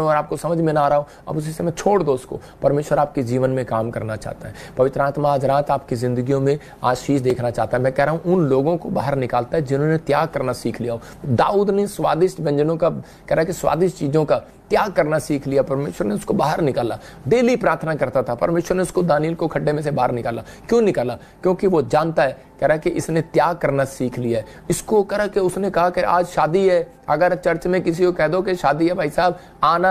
और आपको समझ में ना आ रहा हो अब उसी समय छोड़ दो उसको। परमेश्वर आपके जीवन में काम करना चाहता है। पवित्र आत्मा आज रात आपकी जिंदगियों में आशीष देखना चाहता है। मैं कह रहा हूँ, उन लोगों को बाहर निकालता है जिन्होंने त्याग करना सीख लिया हो। दाऊद ने स्वादिष्ट व्यंजनों का, कह रहा है कि स्वादिष्ट चीज़ों का त्याग करना सीख लिया। परमेश्वर ने उसको बाहर निकाला। डेली प्रार्थना करता था। परमेश्वर ने उसको दानियल को खड्डे में से बाहर निकाला। क्यों निकाला? क्योंकि वो जानता है, कह रहा है कि इसने त्याग करना सीख लिया है। इसको कह रहा कि उसने कहा कि आज शादी है। अगर चर्च में किसी को कह दो कि शादी है भाई साहब, आना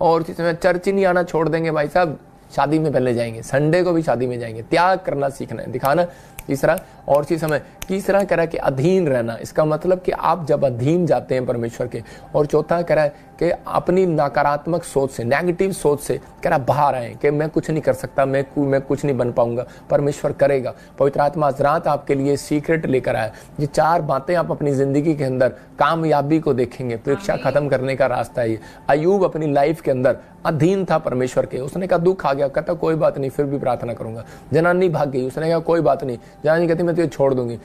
और समय चर्च ही नहीं आना, छोड़ देंगे भाई साहब। शादी में पहले जाएँगे संडे को भी शादी में जाएँगे। त्याग करना सीखना है, दिखाना। तीसरा और चीज़ हमें तीसरा कह रहा है कि अधीन रहना। इसका मतलब कि आप जब अधीन जाते हैं परमेश्वर के और चौथा कह रहा है कि अपनी नकारात्मक सोच से नेगेटिव सोच से कह रहा बाहर आए कि मैं कुछ नहीं कर सकता मैं मैं कुछ नहीं बन पाऊँगा परमेश्वर करेगा। पवित्र आत्मा रात आपके लिए सीक्रेट लेकर आया। ये चार बातें आप अपनी ज़िंदगी के अंदर कामयाबी को देखेंगे। परीक्षा खत्म करने का रास्ता है ये। अयूब अपनी लाइफ के अंदर अधीन था परमेश्वर के। उसने कहा, दुख आ गया। कहता, कोई बात नहीं, फिर भी प्रार्थना करूँगा। जनानी भाग गई। उसने कहा, कोई बात नहीं। जनानी कहती, मैं तुझे छोड़ दूँगी।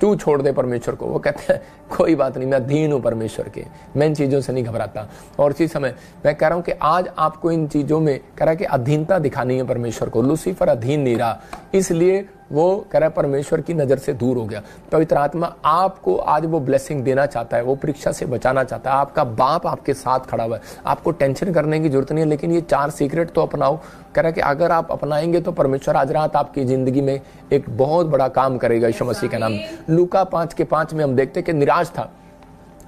तू छोड़ दे परमेश्वर को। वो कहते हैं, कोई बात नहीं, मैं अधीन हूँ परमेश्वर के। मैं इन चीज़ों से नहीं घबराता। और इसी समय मैं कह रहा हूँ कि आज आपको इन चीज़ों में कह रहा है कि अधीनता दिखानी है परमेश्वर को। लूसीफर अधीन नहीं रहा। इसलिए वो कह रहा है परमेश्वर की नज़र से दूर हो गया। पवित्र आत्मा आपको आज वो ब्लेसिंग देना चाहता है वो परीक्षा से बचाना चाहता है। आपका बाप आपके साथ खड़ा हुआ है। आपको टेंशन करने की ज़रूरत नहीं है लेकिन ये चार सीक्रेट तो अपनाओ। कह रहा है कि अगर आप अपनाएँगे तो परमेश्वर आज रात आपकी ज़िंदगी में एक बहुत बड़ा काम करेगा यीशु मसीह के नाम। लुका पाँच के पाँच में हम देखते कि निराश था।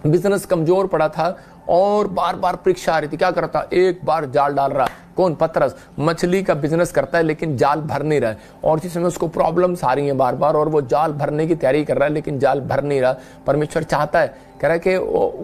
बिज़नेस कमज़ोर पड़ा था और बार बार परीक्षा आ रही थी। क्या करता? एक बार जाल डाल रहा। कौन? पतरस। मछली का बिज़नेस करता है, लेकिन जाल भर नहीं रहा है। और समय उसको प्रॉब्लम्स आ रही हैं बार बार और वो जाल भरने की तैयारी कर रहा है, लेकिन जाल भर नहीं रहा। परमेश्वर चाहता है, कह रहा है कि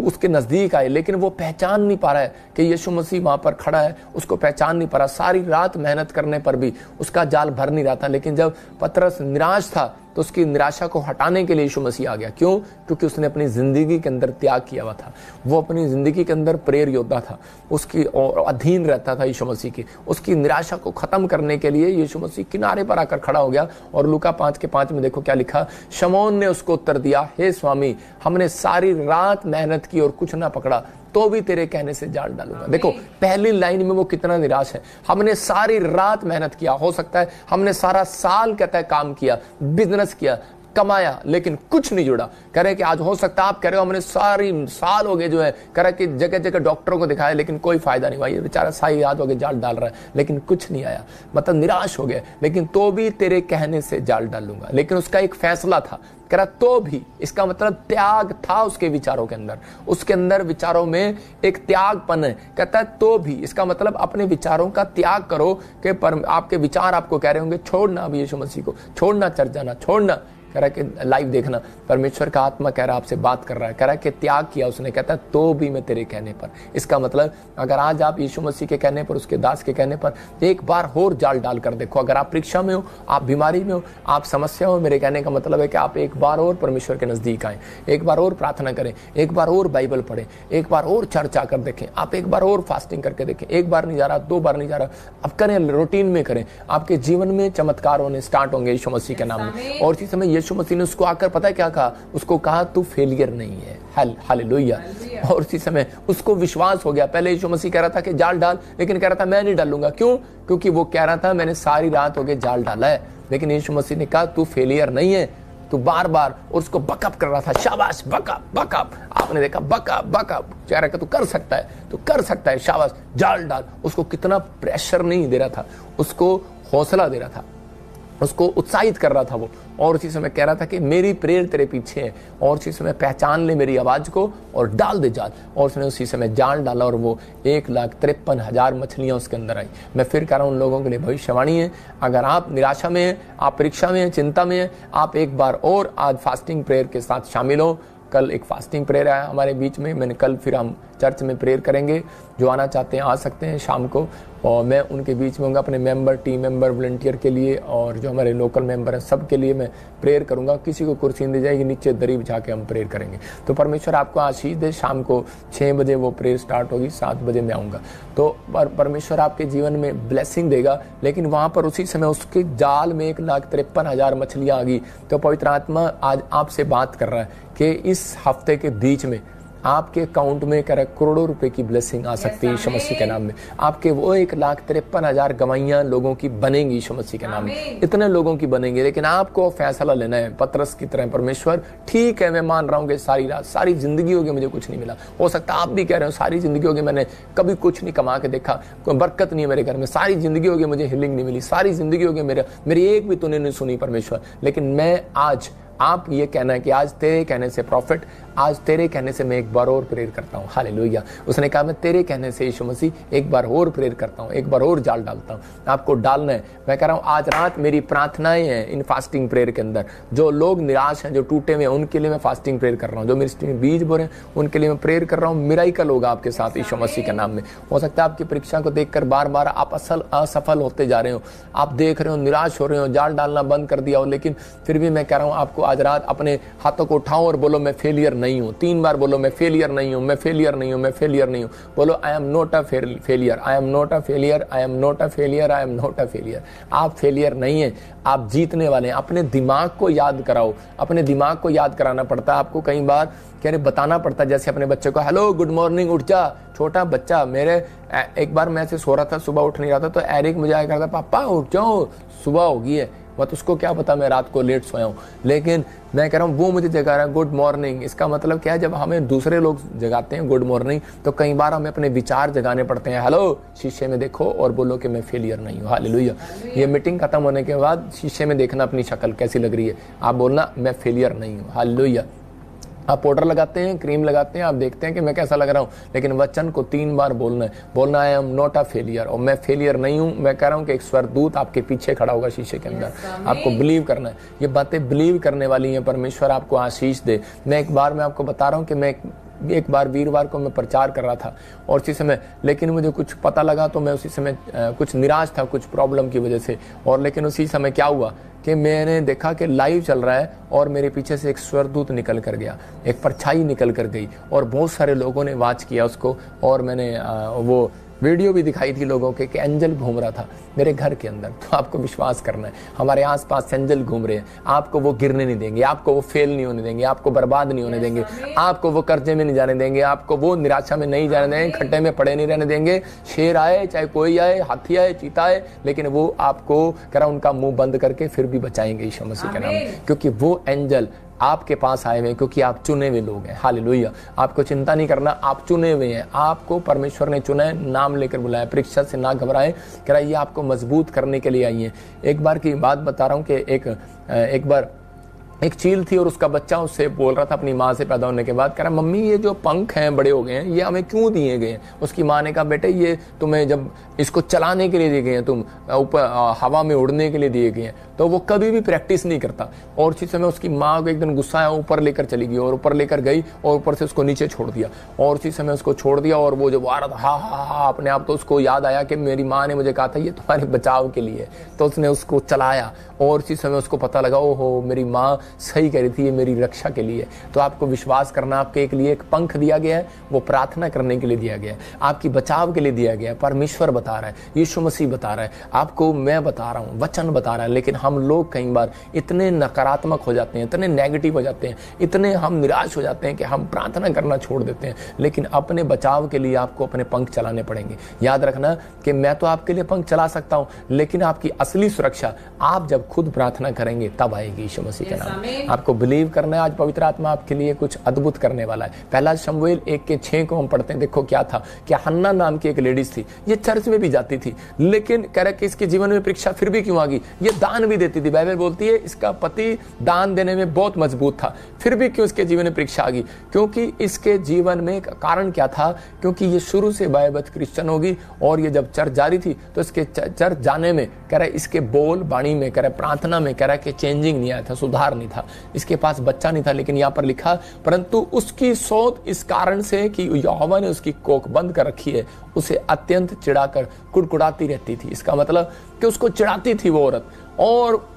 उसके नज़दीक आए, लेकिन वो पहचान नहीं पा रहा है कि यीशु मसीह वहाँ पर खड़ा है। उसको पहचान नहीं पा रहा। सारी रात मेहनत करने पर भी उसका जाल भर नहीं रहा था। लेकिन जब पतरस निराश था तो उसकी निराशा को हटाने के लिए यीशु मसीह आ गया। क्यों? क्योंकि उसने अपनी ज़िंदगी के अंदर त्याग किया हुआ था। वो अपनी ज़िंदगी के अंदर प्रेर योद्धा था। उसकी और अधीन रहता था यीशु मसीह की। उसकी निराशा को खत्म करने के लिए यीशु मसीह किनारे पर आकर खड़ा हो गया और लुका पाँच के पाँच में देखो क्या लिखा, शमोन ने उसको उत्तर दिया, हे स्वामी, हमने सारी रात मेहनत की और कुछ ना पकड़ा तो भी तेरे कहने से जाल डालूँगा। देखो, पहली लाइन में वो कितना निराश है। हमने सारी रात मेहनत किया, हो सकता है हमने सारा साल कहता है काम किया बिज़नेस किया कमाया, लेकिन कुछ नहीं जुड़ा। कह रहे कि आज हो सकता है आप कह रहे हो, हमने सारी साल हो गए जो है, कह रहे कि जगह जगह डॉक्टरों को दिखाया, लेकिन कोई फ़ायदा नहीं हुआ। ये बेचारा साई याद हो गए जाल डाल रहा है, लेकिन कुछ नहीं आया। मतलब निराश हो गया। लेकिन तो भी तेरे कहने से जाल डालूँगा लेकिन उसका एक फैसला था। कह रहा तो भी। इसका मतलब त्याग था उसके विचारों के अंदर। उसके अंदर विचारों में एक त्यागपन है। कहता है तो भी। इसका मतलब अपने विचारों का त्याग करो कि पर आपके विचार आपको कह रहे होंगे, छोड़ना अभी यीशु मसीह को। छोड़ना चर्च जाना। छोड़ना। कह रहा है कि लाइव देखना। परमेश्वर का आत्मा कह रहा है आपसे बात कर रहा है। कह रहा है कि त्याग किया उसने। कहता है तो भी मैं तेरे कहने पर। इसका मतलब अगर आज आप यीशु मसीह के कहने पर उसके दास के कहने पर एक बार और जाल डाल कर देखो। अगर आप परीक्षा में हो आप बीमारी में हो आप समस्या हो मेरे कहने का मतलब है कि आप एक बार और परमेश्वर के नज़दीक आए। एक बार और प्रार्थना करें। एक बार और बाइबल पढ़ें। एक बार और चर्चा कर देखें। आप एक बार और फास्टिंग करके देखें। एक बार नहीं जा रहा दो बार नहीं जा रहा। अब करें रूटीन में करें। आपके जीवन में चमत्कार होने स्टार्ट होंगे यीशु मसीह के नाम में। और इसी समय यीशु मसीह ने उसको आकर पता है क्या कहा? उसको कहा तू फेलियर नहीं है. हाल हालेलुया और उसी समय उसको विश्वास हो गया। पहले यीशु मसीह कह रहा था कि जाल डाल लेकिन कह रहा था मैं नहीं डालूँगा। क्यों? क्योंकि वो कह रहा था मैंने सारी रात हो गए जाल डाला है। लेकिन यीशु मसीह ने कहा तू फेलियर नहीं है। तू बार बार और उसको बकअप कर रहा था। शाबाश बकअप बकअप आपने देखा बकअप बकअप कह रहा तू कर सकता है तू कर सकता है। शाबाश जाल डाल। उसको कितना प्रेशर नहीं दे रहा था। उसको हौसला दे रहा था। उसको उत्साहित कर रहा था वो। और उसी समय कह रहा था कि मेरी प्रेर तेरे पीछे है। और उसी समय पहचान ले मेरी आवाज़ को और डाल दे जाल। और उसने उसी समय जाल डाला और वो एक लाख तिरपन हज़ार मछलियाँ उसके अंदर आई। मैं फिर कह रहा हूँ उन लोगों के लिए भविष्यवाणी है। अगर आप निराशा में हैं, आप परीक्षा में हैं, चिंता में हैं, आप एक बार और आज फास्टिंग प्रेयर के साथ शामिल हो। कल एक फास्टिंग प्रेयर आया हमारे बीच में। मैंने कल फिर हम चर्च में प्रेयर करेंगे। जो आना चाहते हैं आ सकते हैं शाम को। और मैं उनके बीच में हूँ अपने मेंबर टीम मेंबर वॉल्टियर के लिए और जो हमारे लोकल मेंबर हैं सब के लिए मैं प्रेयर करूँगा। किसी को कुर्सी दी जाएगी नीचे दरी बिछा के हम प्रेयर करेंगे। तो परमेश्वर आपको आशीष दे शाम को छः बजे वो प्रेयर स्टार्ट होगी सात बजे मैं आऊँगा। तो पर, परमेश्वर आपके जीवन में ब्लेसिंग देगा लेकिन वहाँ पर उसी समय उसके जाल में एक लाख तिरपन हज़ार मछलियाँ आ गई। तो पवित्र आत्मा आज आपसे बात कर रहा है कि इस हफ़्ते के बीच में आपके अकाउंट में करोड़ों रुपए की ब्लेसिंग आ सकती है यीशु मसीह के नाम में। आपके वो एक लाख तिरपन हज़ार गवाइयाँ लोगों की बनेंगी यीशु मसीह के नाम में। इतने लोगों की बनेंगी लेकिन आपको फैसला लेना है पत्रस की तरह परमेश्वर। ठीक है मैं मान रहा हूँ कि सारी रात सारी ज़िंदगी होगी मुझे कुछ नहीं मिला। हो सकता आप भी कह रहे हो सारी ज़िंदगी होगी मैंने कभी कुछ नहीं कमा के देखा। कोई बरकत नहीं है मेरे घर में। सारी ज़िंदगी होगी मुझे हिलिंग नहीं मिली। सारी ज़िंदगी होगी मेरे मेरी एक भी तूने नहीं सुनी परमेश्वर। लेकिन मैं आज आप ये कहना है कि आज तेरे कहने से प्रॉफिट आज तेरे कहने से मैं एक बार और प्रेर करता हूँ। हाले उसने कहा, मैं तेरे कहने से यीशु मसीह एक बार और प्रेर करता हूँ, एक बार और जाल डालता हूँ। आपको डालना है। मैं कह रहा हूँ, आज रात मेरी प्रार्थनाएँ हैं इन फास्टिंग प्रेयर के अंदर। जो लोग निराश हैं, जो टूटे हुए हैं, उनके लिए मैं फास्टिंग प्रेयर कर रहा हूँ। जो मेरी में बीज बोरे उनके लिए मैं प्रेयर कर रहा हूँ। मेरा ही कल होगा आपके साथ यीशु मसीह के नाम में। हो सकता है आपकी परीक्षा को देखकर बार बार आप असल, असफल होते जा रहे हो। आप देख रहे हो, निराश हो रहे हो, जाल डालना बंद कर दिया हो, लेकिन फिर भी मैं कह रहा हूँ, आपको आज रात अपने हाथों को उठाओ और बोलो, मैं फेलियर नहीं हूँ। तीन बार बोलो, मैं फेलियर नहीं हूँ, मैं फेलियर नहीं हूँ, मैं फेलियर नहीं हूँ। बोलो I am not a failure I am not a failure I am not a failure I am not a failure आप फेलियर नहीं है, आप जीतने वाले हैं। अपने दिमाग को याद कराओ। अपने दिमाग को याद कराना पड़ता है आपको कई बार। कह रहे, बताना पड़ता है, जैसे अपने बच्चे को हेलो गुड मॉर्निंग उठ जा। छोटा बच्चा, मेरे एक बार मैं ऐसे सो रहा था, सुबह उठ नहीं रहा था तो एरिक मुझे आया करता पापा, उठ जाओ, सुबह होगी है। बट उसको क्या पता मैं रात को लेट सोया हूँ। लेकिन मैं कह रहा हूँ वो मुझे जगा रहा है गुड मॉर्निंग इसका मतलब क्या है जब हमें दूसरे लोग जगाते हैं गुड मॉर्निंग तो कई बार हमें अपने विचार जगाने पड़ते हैं हेलो शीशे में देखो और बोलो कि मैं फेलियर नहीं हूँ। हाल ये मीटिंग खत्म होने के बाद शीशे में देखना अपनी शक्ल कैसी लग रही है। आप बोलना मैं फेलियर नहीं हूँ. हाल आप पाउडर लगाते हैं क्रीम लगाते हैं आप देखते हैं कि मैं कैसा लग रहा हूँ। लेकिन वचन को तीन बार बोलना है। बोलना I am not a failure और मैं फेलियर नहीं हूँ। मैं कह रहा हूँ कि एक स्वरदूत आपके पीछे खड़ा होगा शीशे के अंदर। आपको बिलीव करना है। ये बातें बिलीव करने वाली हैं परमेश्वर आपको आशीष दे। मैं एक बार मैं आपको बता रहा हूँ कि मैं एक बार वीरवार को मैं प्रचार कर रहा था और उसी समय, लेकिन मुझे कुछ पता लगा तो मैं उसी समय कुछ निराश था, कुछ प्रॉब्लम की वजह से। और लेकिन उसी समय क्या हुआ कि मैंने देखा कि लाइव चल रहा है और मेरे पीछे से एक स्वरदूत निकल कर गया, एक परछाई निकल कर गई और बहुत सारे लोगों ने वाच किया उसको और मैंने वो वीडियो भी दिखाई थी लोगों के कि एंजल घूम रहा था मेरे घर के अंदर। तो आपको विश्वास करना है हमारे आसपास एंजल घूम रहे हैं। आपको वो गिरने नहीं देंगे आपको वो फेल नहीं होने देंगे आपको बर्बाद नहीं होने देंगे आपको वो कर्जे में नहीं जाने देंगे आपको वो निराशा में नहीं जाने देंगे खड्डे में पड़े नहीं रहने देंगे। शेर आए चाहे कोई आए हाथी आए चीता आए लेकिन वो आपको कह रहा उनका मुँह बंद करके फिर भी बचाएँगे ईशा मसीह के नाम। क्योंकि वो एंजल आपके पास आए हुए हैं, क्योंकि आप चुने हुए लोग हैं। हाल आपको चिंता नहीं करना, आप चुने हुए हैं। आपको परमेश्वर ने चुना है, नाम लेकर बुलाया, परीक्षा से ना घबराए। रहा ये आपको मज़बूत करने के लिए आई है। एक बार की बात बता रहा हूँ कि एक एक बार एक चील थी और उसका बच्चा उससे बोल रहा था अपनी माँ से पैदा होने के बाद, कह रहा, मम्मी, ये जो पंख हैं, बड़े हो गए हैं, ये हमें क्यों दिए गए हैं? उसकी माँ ने कहा, बेटे, ये तुम्हें जब इसको चलाने के लिए दिए गए हैं, तुम ऊपर हवा में उड़ने के लिए दिए गए हैं तो वो कभी भी प्रैक्टिस नहीं करता। और उसी समय उसकी माँ को एक दिन गुस्सा आया, ऊपर लेकर चली गई और ऊपर लेकर गई और ऊपर से उसको नीचे छोड़ दिया। और उसी समय उसको छोड़ दिया और वो जब आ रहा था, हा हा हा अपने आप तो उसको याद आया कि मेरी माँ ने मुझे कहा था, ये तुम्हारे बचाव के लिए तो उसने उसको चलाया और उसी समय उसको पता लगा, ओहो, मेरी माँ सही कह रही थी ये मेरी रक्षा के लिए तो आपको विश्वास करना आपके एक लिए एक पंख दिया गया है वो प्रार्थना करने के लिए दिया गया है। आपकी बचाव के लिए दिया गया है परमेश्वर बता रहा है यीशु मसीह बता रहा है। आपको मैं बता रहा हूँ वचन बता रहा है लेकिन हम लोग कई बार इतने नकारात्मक हो जाते हैं इतने नेगेटिव हो जाते हैं इतने हम निराश हो जाते हैं कि हम प्रार्थना करना छोड़ देते हैं लेकिन अपने बचाव के लिए आपको अपने पंख चलाने पड़ेंगे। याद रखना कि मैं तो आपके लिए पंख चला सकता हूँ लेकिन आपकी असली सुरक्षा आप जब खुद प्रार्थना करेंगे तब आएगी यीशु मसीह के नाम। आपको बिलीव करना है, आज पवित्र आत्मा आपके लिए कुछ अद्भुत करने वाला है। पहला शमवेल एक के छह को हम पढ़ते हैं, देखो क्या था क्या हन्ना नाम की एक लेडीज़ थी। ये चर्च में भी जाती थी, लेकिन कह रहे कि इसके जीवन में परीक्षा फिर भी क्यों आ गई? ये दान भी देती थी। बाइबल बोलती है, इसका पति दान देने में बहुत मज़बूत था, फिर भी क्यों इसके जीवन में परीक्षा आ गई? क्योंकि इसके जीवन में कारण क्या था? क्योंकि ये शुरू से बायबत क्रिश्चियन होगी और ये जब चर्च जा रही थी तो इसके चर्च जाने में कह रहे इसके बोल बाणी में कह रहे प्रार्थना में कह रहा कि चेंजिंग नहीं आया था, सुधार नहीं था। इसके पास बच्चा नहीं था, लेकिन यहाँ पर लिखा, परंतु उसकी सोच इस कारण से कि यहोवा ने उसकी कोख बंद कर रखी है। उसे अत्यंत चिढ़ाकर कुड़कुड़ाती रहती थी। इसका मतलब कि उसको चिड़ाती थी वो औरत। और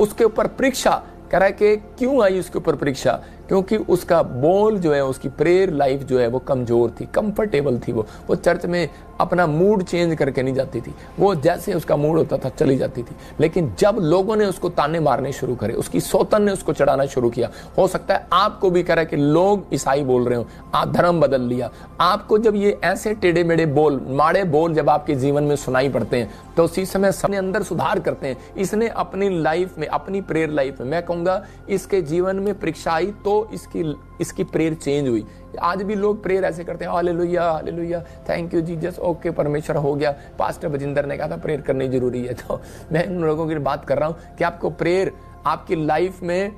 उसके ऊपर परीक्षा, कह रहा है कि क्यों आई उसके ऊपर परीक्षा? क्योंकि उसका बोल जो है, उसकी प्रेयर लाइफ जो है, वो कमज़ोर थी कंफर्टेबल थी वो। वो चर्च में अपना मूड चेंज करके नहीं जाती थी। वो जैसे उसका मूड होता था, चली जाती थी। लेकिन जब लोगों ने उसको ताने मारने शुरू करे, उसकी सोतन ने उसको चढ़ाना शुरू किया, हो सकता है आपको भी करा कि लोग ईसाई बोल रहे हो, आप धर्म बदल लिया। आपको जब ये ऐसे टेढ़े मेढ़े बोल, माड़े बोल जब आपके जीवन में सुनाई पड़ते हैं तो उसी समय सबने अंदर सुधार करते हैं। इसने अपनी लाइफ में, अपनी प्रेयर लाइफ में, मैं कहूँगा, इसके जीवन में परीक्षा आई तो इसकी इसकी प्रेयर चेंज हुई। आज भी लोग प्रेयर ऐसे करते हैं hallelujah hallelujah thank you Jesus okay परमेश्वर हो गया। पास्टर बजिंदर ने कहा था प्रेयर करनी ज़रूरी है। तो मैं उन लोगों की बात कर रहा हूँ कि आपको प्रेयर आपकी लाइफ में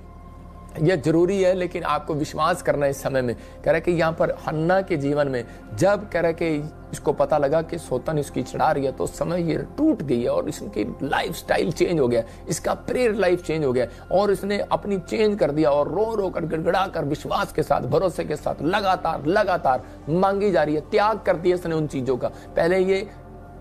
यह ज़रूरी है, लेकिन आपको विश्वास करना इस समय में। कह रहे कि यहाँ पर हन्ना के जीवन में जब कह रहे कि इसको पता लगा कि सोतन इसकी चढ़ा रही है तो समय ये टूट गई है और इसकी लाइफ स्टाइल चेंज हो गया। इसका प्रेयर लाइफ चेंज हो गया और इसने अपनी चेंज कर दिया और रो रो कर, गड़गड़ा कर विश्वास के साथ, भरोसे के साथ लगातार लगातार मांगी जा रही है, त्याग कर दिया इसने उन चीज़ों का। पहले ये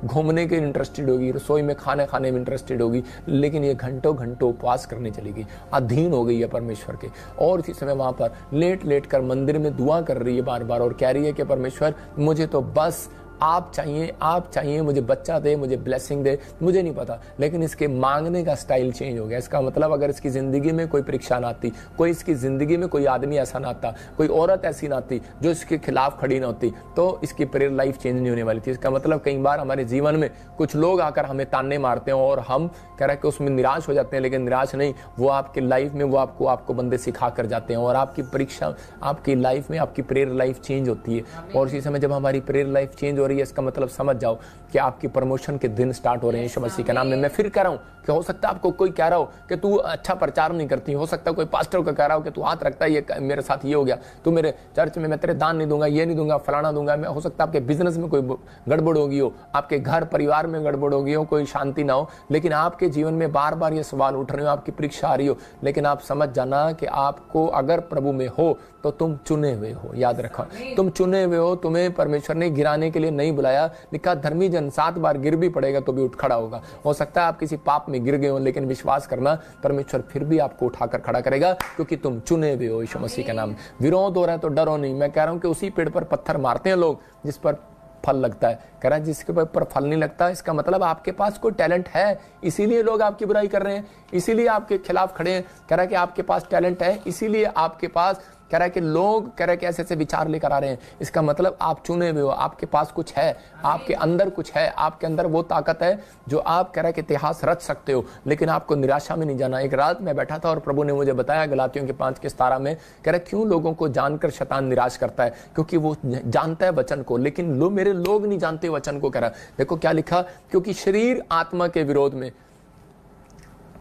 घूमने के इंटरेस्टेड होगी, रसोई में खाने खाने में इंटरेस्टेड होगी, लेकिन ये घंटों घंटों उपवास करने चली गई अधीन हो गई है परमेश्वर के। और इसी समय वहाँ पर लेट लेट कर मंदिर में दुआ कर रही है बार बार और कह रही है कि परमेश्वर, मुझे तो बस आप चाहिए आप चाहिए, मुझे बच्चा दे, मुझे ब्लेसिंग दे, मुझे नहीं पता। लेकिन इसके मांगने का स्टाइल चेंज हो गया। इसका मतलब अगर इसकी ज़िंदगी में कोई परीक्षा ना आती, कोई इसकी ज़िंदगी में कोई आदमी ऐसा ना आता, कोई औरत ऐसी ना आती, जो इसके खिलाफ खड़ी ना होती तो इसकी प्रेयर लाइफ चेंज नहीं होने वाली थी। इसका मतलब कई बार हमारे जीवन में कुछ लोग आकर हमें ताने मारते हैं और हम कह रहे कि उसमें निराश हो जाते हैं, लेकिन निराश नहीं, वो आपके लाइफ में, वो आपको आपको बंदे सिखा कर जाते हैं और आपकी परीक्षा, आपकी लाइफ में आपकी प्रेयर लाइफ चेंज होती है। और इसी समय जब हमारी प्रेयर लाइफ चेंज हो रही है इसका मतलब समझ जाओ कि आपकी प्रमोशन के दिन स्टार्ट हो रहे हैं, यीशु मसीह के नाम में। मैं फिर कह रहा हूँ कि हो सकता है आपको कोई कह रहा हो कि तू अच्छा प्रचार नहीं करती हो सकता कोई पास्टर को कह रहा हो कि तू हाथ रखता है ये मेरे साथ ये हो गया तू मेरे चर्च में मैं तेरे दान नहीं दूँगा ये नहीं दूँगा फलाना दूँगा मैं हो सकता है आपके बिज़नेस में कोई गड़बड़ होगी हो आपके घर परिवार में गड़बड़ होगी हो कोई शांति ना हो लेकिन आपके जीवन में बार बार ये सवाल उठ रहे हो आपकी परीक्षा आ रही हो लेकिन आप समझ जाना कि आपको अगर प्रभु में हो तो तुम चुने हुए हो याद रखा। तुम चुने हुए हो तुम्हें परमेश्वर ने गिराने के लिए नहीं बुलाया लिखा धर्मी जन सात बार गिर भी पड़ेगा तो भी उठ खड़ा होगा। हो सकता है आप किसी पाप में गिर गए हो, लेकिन विश्वास करना परमेश्वर फिर भी आपको उठाकर खड़ा करेगा, क्योंकि तुम चुने हुए हो यीशु मसीह के नाम। विरोध हो रहा है तो डरो नहीं। मैं कह रहा हूँ कि उसी पेड़ पर पत्थर मारते हैं लोग, जिस पर फल लगता है। कह रहा है, जिसके ऊपर फल नहीं लगता, इसका मतलब आपके पास कोई टैलेंट है, इसीलिए लोग आपकी बुराई कर रहे हैं, इसीलिए आपके खिलाफ खड़े हैं। कह रहा है कि आपके पास टैलेंट है, इसीलिए आपके पास कह रहा है कि लोग कह रहे हैं कि ऐसे ऐसे विचार लेकर आ रहे हैं। इसका मतलब आप चुने हुए हो, आपके पास कुछ है, आपके अंदर कुछ है, आपके अंदर वो ताकत है जो आप कह रहे हैं कि इतिहास रच सकते हो। लेकिन आपको निराशा में नहीं जाना। एक रात में बैठा था और प्रभु ने मुझे बताया गलातियों के पाँच के सतारा में, कह रहे क्यों लोगों को जानकर शतान निराश करता है? क्योंकि वो जानता है वचन को, लेकिन लो, मेरे लोग नहीं जानते वचन को, कह रहा देखो क्या लिखा? क्योंकि शरीर आत्मा के विरोध में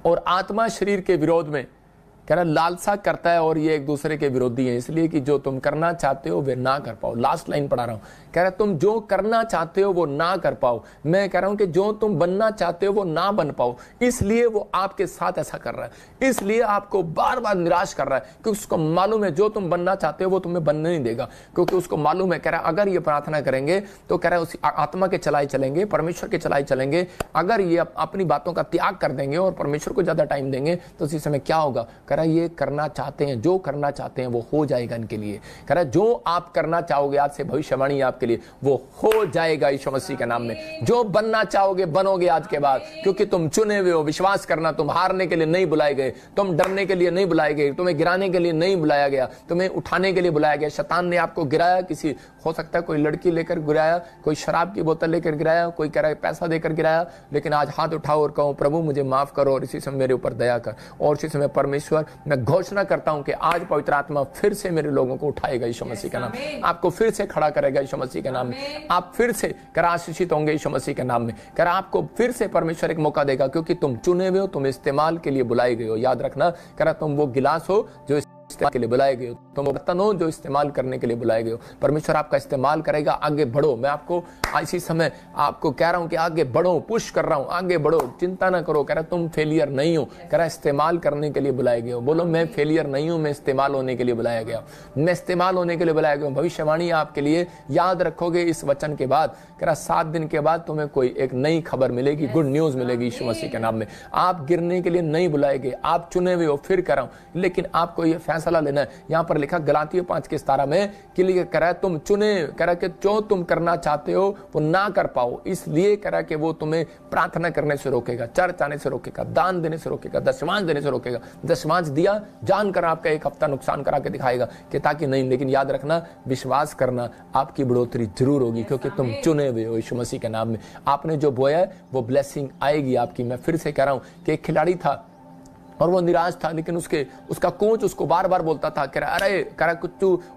और आत्मा शरीर के विरोध में कह रहा लालसा करता है और ये एक दूसरे के विरोधी हैं, इसलिए कि जो तुम करना चाहते हो, वे ना कर पाओ। लास्ट लाइन पढ़ा रहा हूँ। कह रहा तुम जो करना चाहते हो, वो ना कर पाओ। मैं कह रहा हूँ कि जो तुम बनना चाहते हो, वो ना बन पाओ। इसलिए वो आपके साथ ऐसा कर रहा है। इसलिए आपको बार बार निराश कर रहा है, क्योंकि उसको मालूम है, जो तुम बनना चाहते हो, वो तुम्हें बनने नहीं देगा। क्योंकि उसको मालूम है, कह रहा अगर ये प्रार्थना करेंगे तो कह रहा है, उसी आत्मा के चलाए चलेंगे, परमेश्वर के चलाए चलेंगे। अगर ये अपनी बातों का त्याग कर देंगे और परमेश्वर को ज़्यादा टाइम देंगे तो उसी समय क्या होगा? कह रहा ये करना चाहते हैं, जो करना चाहते हैं वो हो जाएगा इनके लिए। कह रहा जो आप करना चाहोगे आज से भविष्यवाणी आपके लिए, वो हो जाएगा ईशो मसीह के नाम में। जो बनना चाहोगे, बनोगे आज के बाद। क्योंकि तुम चुने हुए हो, विश्वास करना, तुम हारने के लिए नहीं बुलाए गए, तुम डरने के लिए नहीं बुलाए गए, तुम्हें गिराने के लिए नहीं बुलाया गया, तुम्हें उठाने के लिए बुलाया गया, शतान ने आपको गिराया किसी हो सकता है कोई लड़की लेकर गिराया कोई शराब की बोतल लेकर गिराया कोई कह रहा है पैसा देकर गिराया लेकिन आज हाथ उठाओ और कहो प्रभु मुझे माफ़ करो और इसी समय मेरे ऊपर दया कर। और इसी समय परमेश्वर मैं घोषणा करता हूँ कि आज पवित्र आत्मा फिर से मेरे लोगों को उठाएगा यीशु मसीह का नाम। आपको फिर से खड़ा करेगा यीशु मसीह के नाम में। आप फिर से कर आशीषित होंगे यीशु मसीह के नाम में। कर आपको फिर से परमेश्वर एक मौका देगा क्योंकि तुम चुने हुए हो तुम इस्तेमाल के लिए बुलाए गए हो याद रखना करा तुम वो गिलास हो जो के लिए बुलाए गए हो तुम बर्तन हो जो इस्तेमाल करने के लिए बुलाए गए हो, परमेश्वर आपका इस्तेमाल करेगा, आगे बढ़ो। मैं आपको इसी समय आपको कह रहा हूँ कि आगे बढ़ो, पुश कर रहा हूँ, आगे बढ़ो, चिंता ना करो, कह रहा, तुम फेलियर नहीं हो। कह रहा, इस्तेमाल करने के लिए बुलाए गए हो। बोलो, मैं फेलियर नहीं हूँ, मैं इस्तेमाल होने के लिए बुलाया गया मैं इस्तेमाल होने के लिए बुलाया गया भविष्यवाणी आपके लिए याद रखोगे इस वचन के बाद। कह रहा, सात दिन के बाद तुम्हें कोई एक नई खबर मिलेगी गुड न्यूज़ मिलेगी यीशु मसीह के नाम में। आप गिरने के लिए नहीं बुलाए गए, आप चुने हुए हो, फिर कर रहा हूँ। लेकिन आपको यह फैसला फैसला लेना है। यहाँ पर लिखा गलातियों पाँच के सतारा में कि लिए है तुम चुने कह रहा कि जो तुम करना चाहते हो वो ना कर पाओ। इसलिए कह रहा कि वो तुम्हें प्रार्थना करने से रोकेगा चर्च आने से रोकेगा दान देने से रोकेगा दशमांश देने से रोकेगा। दशमांश दिया जानकर आपका एक हफ़्ता नुकसान करा के दिखाएगा। कि ताकि नहीं लेकिन याद रखना विश्वास करना आपकी बढ़ोतरी ज़रूर होगी क्योंकि तुम चुने हुए हो यीशु मसीह के नाम में। आपने जो बोया है वो ब्लेसिंग आएगी आपकी। मैं फिर से कह रहा हूँ कि एक खिलाड़ी था और वो निराश था लेकिन उसके उसका कोच उसको बार बार बोलता था कह रहा अरे कह रहा कुछ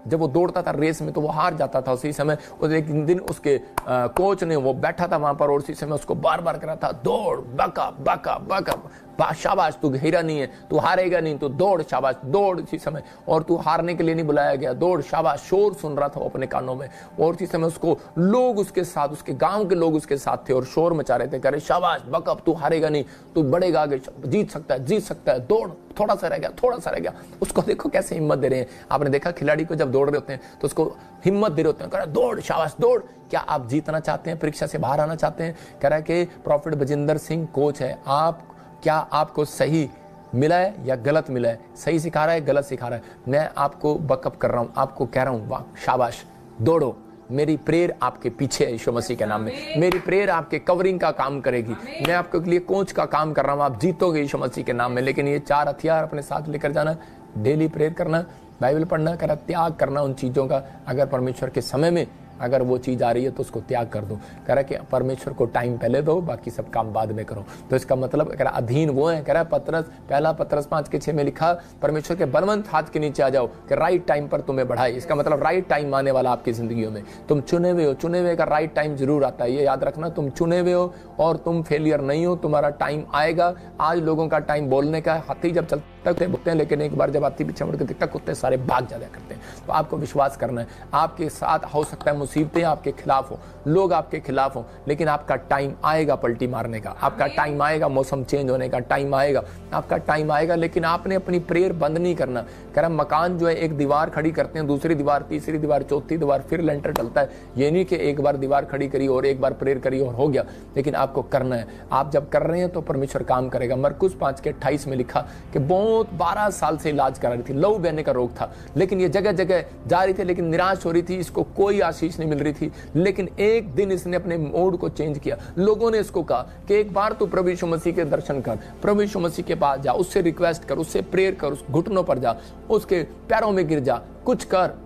जब वो दौड़ता था रेस में तो वो हार जाता था। उसी समय और एक दिन उसके आ, कोच ने वो बैठा था वहाँ पर और उसी समय उसको बार बार करा था दौड़ बका बका बका शाबाश तू हीरा नहीं है तू हारेगा नहीं तो दौड़ शाबाश दौड़। इसी समय और तू हारने के लिए नहीं बुलाया गया दौड़ शाबाश शोर सुन रहा था वो अपने कानों में। और इसी समय उसको लोग उसके साथ उसके गाँव के लोग उसके साथ थे और शोर मचा रहे थे करे शाबाश बकअप तू हारेगा नहीं तू बढ़ेगा आगे जीत सकता है जीत सकता है। दौड़, थोड़ा सा रह गया, थोड़ा सा रह गया। उसको देखो कैसे हिम्मत दे रहे हैं। आपने देखा खिलाड़ी को जब दौड़ रहे होते हैं तो उसको हिम्मत दे रहे होते हैं। कह रहा दौड़, शाबाश, दौड़। क्या आप जीतना चाहते हैं, परीक्षा से बाहर आना चाहते हैं? कह रहा है कि प्रॉफिट बजिंदर सिंह कोच है। आप, क्या आपको सही मिला है या गलत मिला है? सही सिखा रहा है, गलत सिखा रहा है। मैं आपको बकअप कर रहा हूँ, आपको कह रहा हूँ, वाह, शाबाश, दौड़ो। मेरी प्रेयर आपके पीछे है यीशु मसीह के नाम में। मेरी प्रेयर आपके कवरिंग का काम करेगी। मैं आपके लिए कोच का काम कर रहा हूँ। आप जीतोगे यीशु मसीह के नाम में। लेकिन ये चार हथियार अपने साथ लेकर जाना डेली प्रेयर करना बाइबल पढ़ना करा त्याग करना उन चीज़ों का। अगर परमेश्वर के समय में अगर वो चीज़ आ रही है तो उसको त्याग कर दो। कह रहा है कि परमेश्वर को टाइम पहले दो, बाकी सब काम बाद में करो। तो इसका मतलब कह रहा अधीन वो है। कह रहा पत्रस, पहला पत्रस पाँच के छह में लिखा, परमेश्वर के बलवंत हाथ के नीचे आ जाओ, कि राइट टाइम पर तुम्हें बढ़ाए। इसका मतलब राइट टाइम आने वाला आपकी ज़िंदगी में। तुम चुने हुए हो, चुने हुए का राइट टाइम ज़रूर आता है। ये याद रखना, तुम चुने हुए हो और तुम फेलियर नहीं हो, तुम्हारा टाइम आएगा। आज लोगों का टाइम बोलने का हाथी जब चलते थे बोलते हैं लेकिन एक बार जब हाथी पीछे मुड़ के दिखता कुत्ते सारे भाग जाया करते हैं। तो आपको विश्वास करना है आपके साथ हो सकता है मुसीबतें आपके खिलाफ हो लोग आपके खिलाफ हो लेकिन आपका टाइम आएगा पलटी मारने का आपका टाइम आएगा मौसम चेंज होने का टाइम आएगा आपका टाइम आएगा लेकिन आपने अपनी प्रेयर बंद नहीं करना। कह मकान जो है एक दीवार खड़ी करते हैं दूसरी दीवार तीसरी दीवार चौथी दीवार फिर लेंटर डलता है। ये नहीं कि एक बार दीवार खड़ी करी और एक बार प्रेयर करी और हो गया लेकिन आपको करना है। आप जब कर रहे हैं तो परमेश्वर काम करेगा। मरकुस पाँच के अट्ठाईस में लिखा कि बहुत बारह साल से इलाज करा रही थी लव बहने का रोग था। लेकिन ये जगह जगह जा रही थी, लेकिन निराश हो रही थी, इसको कोई आशीष नहीं मिल रही थी। लेकिन एक दिन इसने अपने मूड को चेंज किया। लोगों ने इसको कहा कि एक बार तू प्रभु यीशु मसीह के दर्शन कर, प्रभु यीशु मसीह के पास जा, उससे रिक्वेस्ट कर, उससे प्रेयर कर, उस घुटनों पर जा, उसके पैरों में गिर जा, कुछ कर।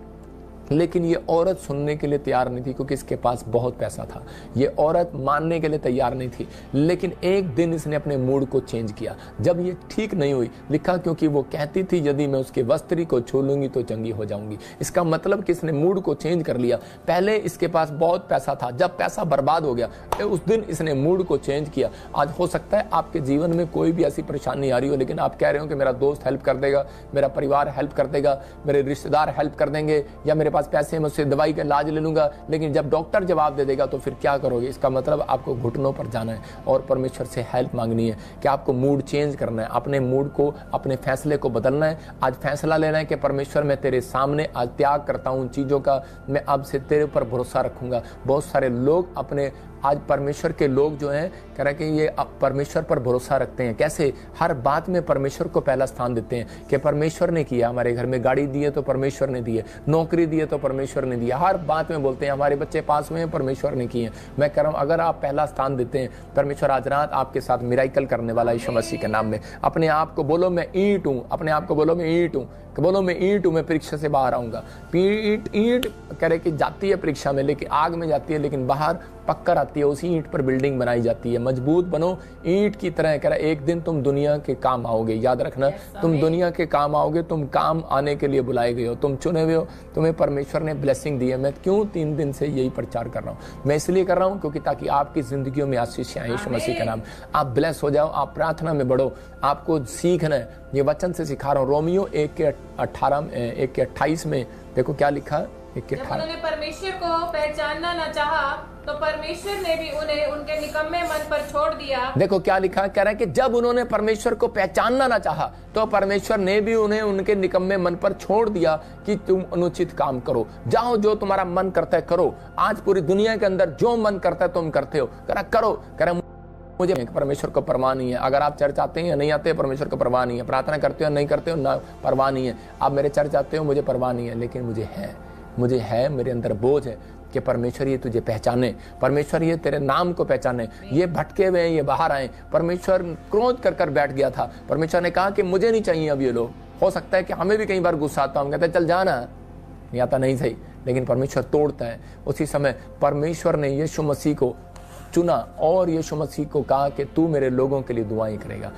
लेकिन ये औरत सुनने के लिए तैयार नहीं थी क्योंकि इसके पास बहुत पैसा था। ये औरत मानने के लिए तैयार नहीं थी, लेकिन एक दिन इसने अपने मूड को चेंज किया। जब ये ठीक नहीं हुई, लिखा क्योंकि वो कहती थी, यदि मैं उसके वस्त्री को छू लूँगी तो चंगी हो जाऊँगी। इसका मतलब कि इसने मूड को चेंज कर लिया। पहले इसके पास बहुत पैसा था। जब पैसा बर्बाद हो गया उस दिन इसने मूड को चेंज किया। आज हो सकता है आपके जीवन में कोई भी ऐसी परेशानी आ रही हो, लेकिन आप कह रहे हो कि मेरा दोस्त हेल्प कर देगा, मेरा परिवार हेल्प कर देगा, मेरे रिश्तेदार हेल्प कर देंगे, या मेरे पास पास पैसे मैं उससे दवाई का इलाज ले लूँगा। लेकिन जब डॉक्टर जवाब दे देगा तो फिर क्या करोगे? इसका मतलब आपको घुटनों पर जाना है और परमेश्वर से हेल्प मांगनी है कि आपको मूड चेंज करना है। अपने मूड को, अपने फैसले को बदलना है। आज फैसला लेना है कि परमेश्वर, मैं तेरे सामने आज त्याग करता हूँ उन चीज़ों का। मैं अब से तेरे ऊपर भरोसा रखूँगा। बहुत सारे लोग अपने आज परमेश्वर के लोग जो हैं, कह रहे हैं कि ये परमेश्वर पर भरोसा रखते हैं। कैसे? हर बात में परमेश्वर को पहला स्थान देते हैं कि परमेश्वर ने किया, हमारे घर में गाड़ी दी है तो परमेश्वर ने दी है, नौकरी दी है तो परमेश्वर ने दिया हर बात में बोलते हैं, हमारे बच्चे पास हुए हैं, परमेश्वर ने किए मैं कह रहा हूँ, अगर आप पहला स्थान देते हैं, परमेश्वर आज रात आपके साथ मिराइकल करने वाला यीशु मसीह के नाम में, अपने आप को बोलो, मैं ईट हूँ। अपने आप को बोलो, मैं ईट हूँ। बोलो मैं ईंट हूँ मैं परीक्षा से बाहर आऊँगा। ईट ईट कह रहे कि जाती है परीक्षा में लेकिन आग में जाती है लेकिन बाहर पक्कर आती है उसी ईंट पर बिल्डिंग बनाई जाती है। मज़बूत बनो ईंट की तरह कह रहा एक दिन तुम दुनिया के काम आओगे। याद रखना तुम दुनिया के काम आओगे तुम काम आने के लिए बुलाए गए हो तुम चुने हुए हो तुम्हें परमेश्वर ने ब्लेसिंग दी है। मैं क्यों तीन दिन से यही प्रचार कर रहा हूँ? मैं इसलिए कर रहा हूँ क्योंकि ताकि आपकी ज़िंदगी में आशीष आए यीशु मसीह का नाम। आप ब्लेस हो जाओ आप प्रार्थना में बढ़ो आपको सीखना है ये वचन से सिखा रहा हूँ। रोमियो एक के अठारह एक के अट्ठाईस में देखो क्या लिखा एक जब उन्होंने परमेश्वर को पहचानना न चाहा तो परमेश्वर ने भी उन्हें उनके निकम्मे मन पर छोड़ दिया। देखो क्या लिखा कह रहा है कि जब उन्होंने परमेश्वर को पहचानना ना चाहा तो परमेश्वर ने भी उन्हें उनके निकम्मे मन पर छोड़ दिया कि तुम अनुचित काम करो। जाओ जो तुम्हारा मन करता है करो। आज पूरी दुनिया के अंदर जो मन करता है तुम करते हो। करा। करो करा मुझे परमेश्वर को परवाह नहीं है। अगर आप चर्च आते हैं या नहीं आते हैं, परमेश्वर को परवाह नहीं है। प्रार्थना करते हो नहीं करते हो, ना, परवाह नहीं है। आप मेरे चर्च आते हो, मुझे परवाह नहीं है, लेकिन मुझे है। मुझे है, मेरे अंदर बोझ है कि परमेश्वर ये तुझे पहचाने। परमेश्वर ये तेरे नाम को पहचाने। ये भटके हुए हैं, ये बाहर आए। परमेश्वर क्रोध कर कर बैठ गया था। परमेश्वर ने कहा कि मुझे नहीं चाहिए अब ये लोग। हो सकता है कि हमें भी कई बार गुस्सा आता हम कहते हैं, चल जाना नहीं आता, नहीं सही। लेकिन परमेश्वर तोड़ता है। उसी समय परमेश्वर ने यीशु मसीह को चुना और यीशु मसीह को कहा कि तू मेरे लोगों के लिए दुआएँ करेगा।